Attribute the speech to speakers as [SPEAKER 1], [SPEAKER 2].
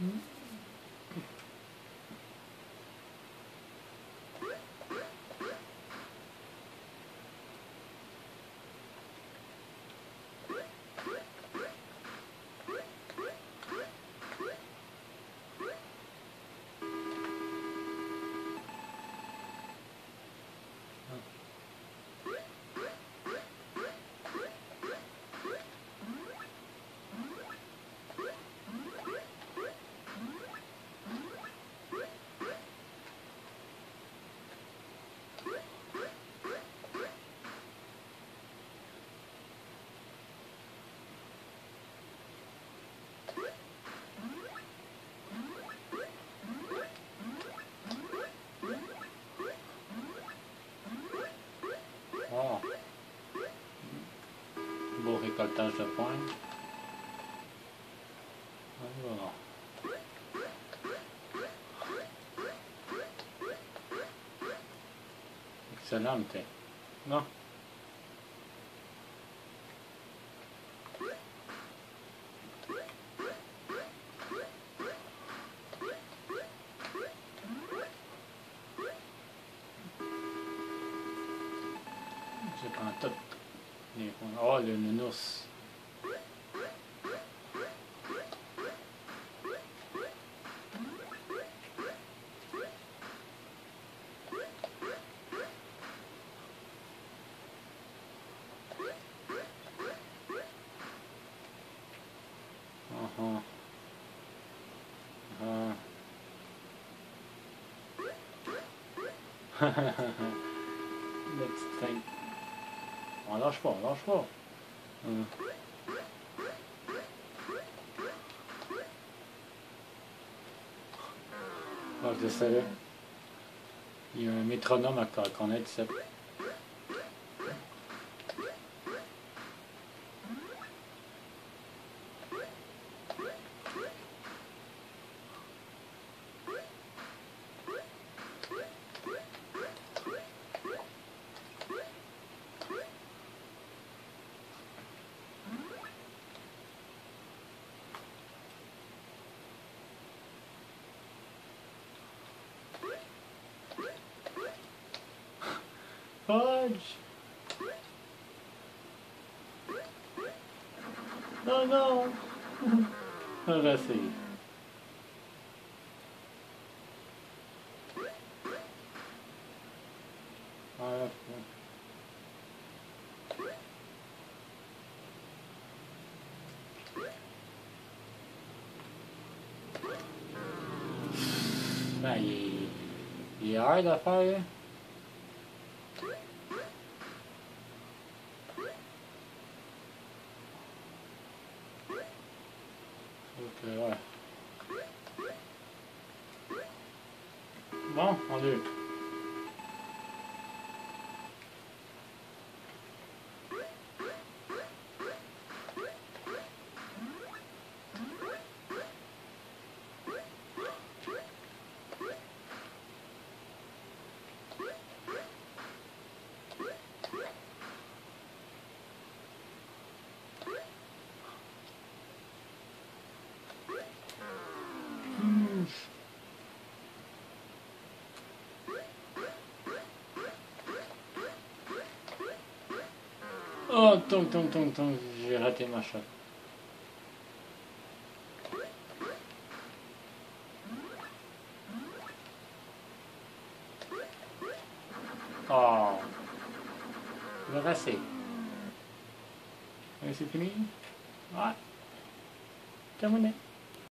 [SPEAKER 1] Mm-hmm. beau récoltage de points. Alors. Hein. Non? Pas un top. Niin kuin alennus. Let's think. On lâche pas, on lâche pas. Hum. Il y a un métronome à co- connaître ici. fudge! No! what did see? Oh, Aí, e fire. Est hard à faire, hein? Ok, ouais. Bon, on est. Oh, tong, tong, tong, tong, j'ai raté ma shot. Oh, le rassé. C'est fini? Ouais, terminé.